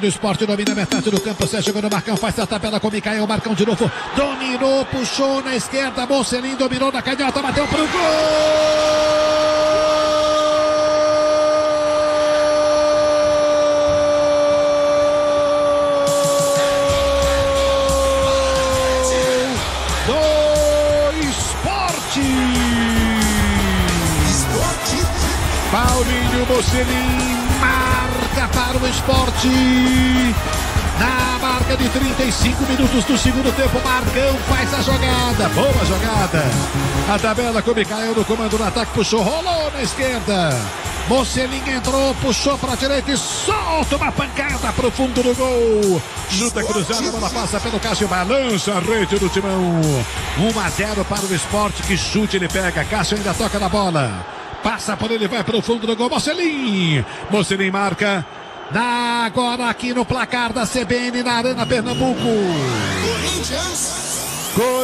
do esporte domina metade do campo, Sérgio chegou no Marcão, faz a tabela com o Micael, Marcão de novo, dominou, puxou na esquerda, Mocelin dominou na canhota, bateu pro gol! do esporte! Paulinho Mocelin marca esporte. Na marca de 35 minutos do segundo tempo, Marcão faz a jogada. Boa jogada. A tabela com o Micael no comando do ataque, puxou, rolou na esquerda. Mocelin entrou, puxou para a direita e solta uma pancada para o fundo do gol. Junta cruzada, a bola passa pelo Cássio, balança a rede do timão. 1 a 0 para o esporte, que chute ele pega. Cássio ainda toca na bola. Passa por ele, vai para o fundo do gol. Mocelin. Mocelin marca. Na, agora aqui no placar da CBN na Arena Pernambuco. Corinthians. Corinthians.